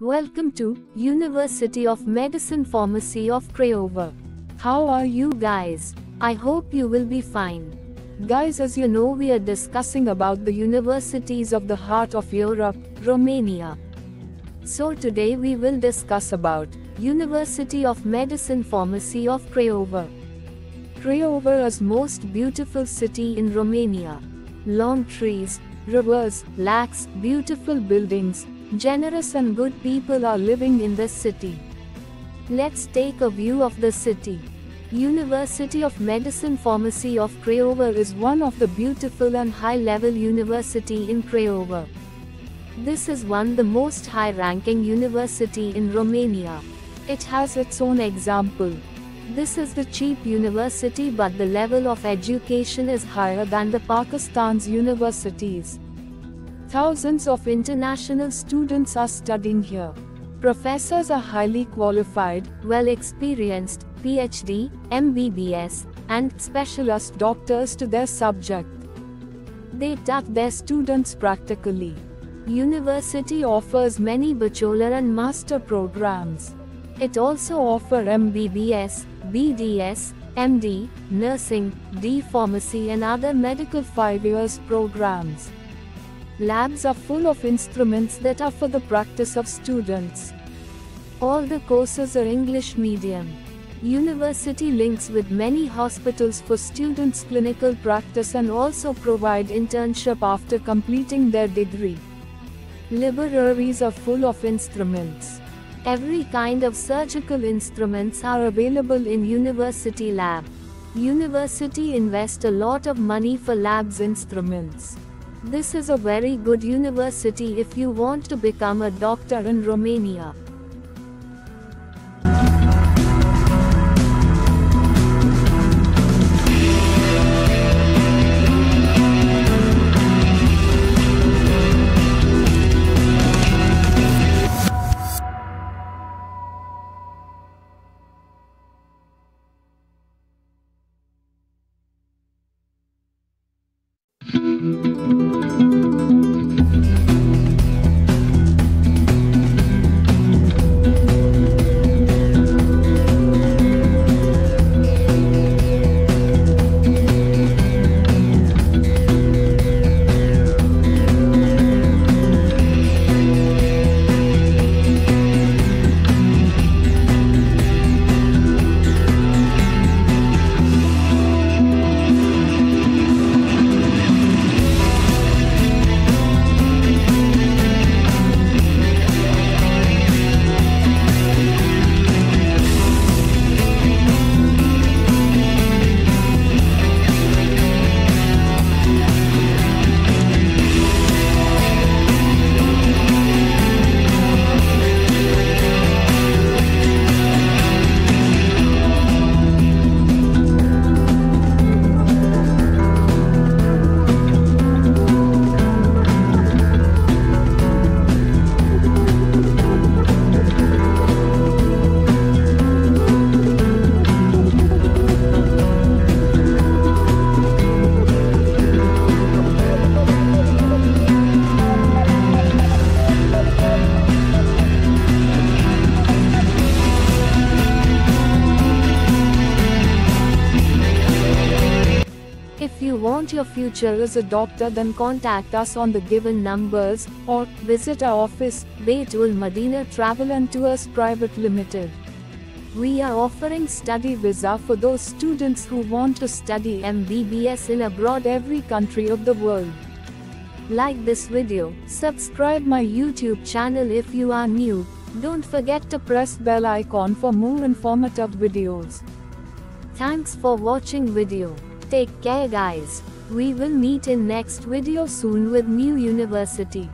Welcome to University of Medicine Pharmacy of Craiova. How are you guys? I hope you will be fine. Guys, as you know, we are discussing about the universities of the heart of Europe, Romania. So today we will discuss about University of Medicine Pharmacy of Craiova. Craiova is most beautiful city in Romania. Long trees, rivers, lakes, beautiful buildings, Generous and good people are living in this city. Let's take a view of the city. University of Medicine Pharmacy of Craiova is one of the beautiful and high-level university in Craiova. This is one the most high-ranking university in Romania. It has its own example. This is the cheap university but the level of education is higher than the Pakistan's universities. Thousands of international students are studying here. Professors are highly qualified, well experienced, PhD, MBBS, and specialist doctors to their subject. They touch their students practically. University offers many bachelor and master programs. It also offers MBBS, BDS, MD, nursing, D pharmacy and other medical 5 years programs. Labs are full of instruments that are for the practice of students. All the courses are English medium. University links with many hospitals for students' clinical practice and also provide internship after completing their degree. Libraries are full of instruments. Every kind of surgical instruments are available in university lab. University invest a lot of money for labs instruments. This is a very good university if you want to become a doctor in Romania. If you want your future as a doctor then contact us on the given numbers or visit our office, Baitul Madina Travel and Tours Private Limited. We are offering study visa for those students who want to study MBBS in abroad every country of the world. Like this video, subscribe my YouTube channel if you are new. Don't forget to press bell icon for more informative videos. Thanks for watching video. Take care guys. We will meet in next video soon with new university.